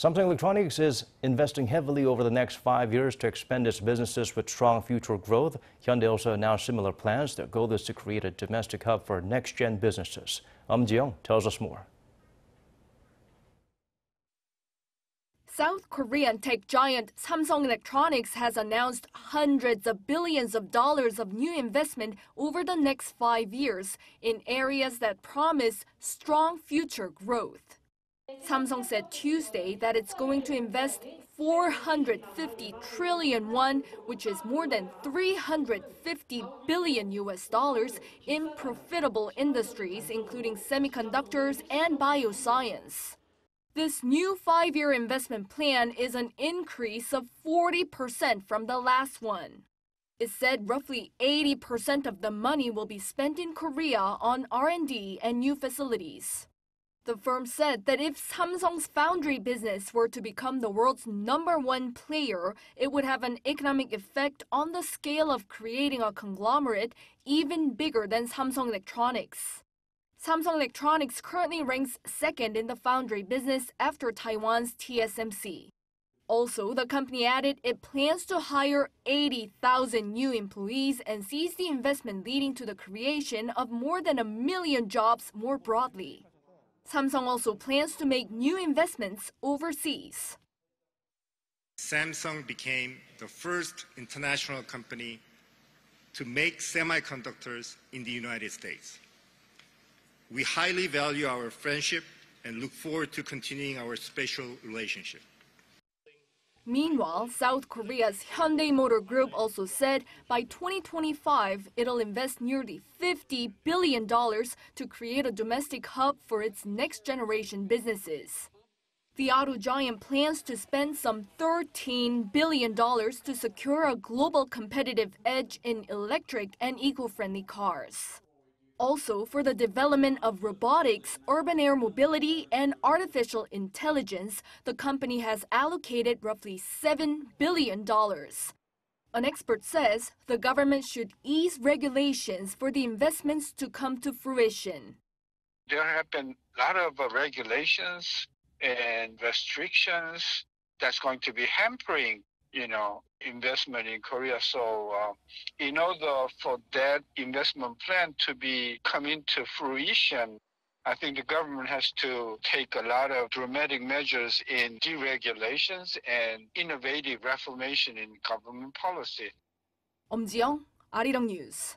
Samsung Electronics is investing heavily over the next five years to expand its businesses with strong future growth. Hyundai also announced similar plans. Their goal is to create a domestic hub for next-gen businesses. Um Ji-young tells us more. South Korean tech giant Samsung Electronics has announced hundreds of billions of dollars of new investment over the next five years in areas that promise strong future growth. Samsung said Tuesday that it's going to invest 450 trillion won, which is more than 350 billion US dollars, in profitable industries, including semiconductors and bioscience. This new five-year investment plan is an increase of 40% from the last one. It said roughly 80% of the money will be spent in Korea on R&D and new facilities. The firm said that if Samsung's foundry business were to become the world's number one player, it would have an economic effect on the scale of creating a conglomerate even bigger than Samsung Electronics. Samsung Electronics currently ranks second in the foundry business after Taiwan's TSMC. Also, the company added it plans to hire 80,000 new employees and sees the investment leading to the creation of more than a million jobs more broadly. Samsung also plans to make new investments overseas. Samsung became the first international company to make semiconductors in the United States. We highly value our friendship and look forward to continuing our special relationship. Meanwhile, South Korea's Hyundai Motor Group also said by 2025 it'll invest nearly $50 billion to create a domestic hub for its next generation businesses. The auto giant plans to spend some $13 billion to secure a global competitive edge in electric and eco friendly cars. Also, for the development of robotics, urban air mobility, and artificial intelligence, the company has allocated roughly $7 billion. An expert says the government should ease regulations for the investments to come to fruition. There have been a lot of uh, regulations and restrictions that's going to be hampering you know, investment in Korea. So uh, in order for that investment plan to be come into fruition, I think the government has to take a lot of dramatic measures in deregulations and innovative reformation in government policy. Eum Ji-young, Arirang News.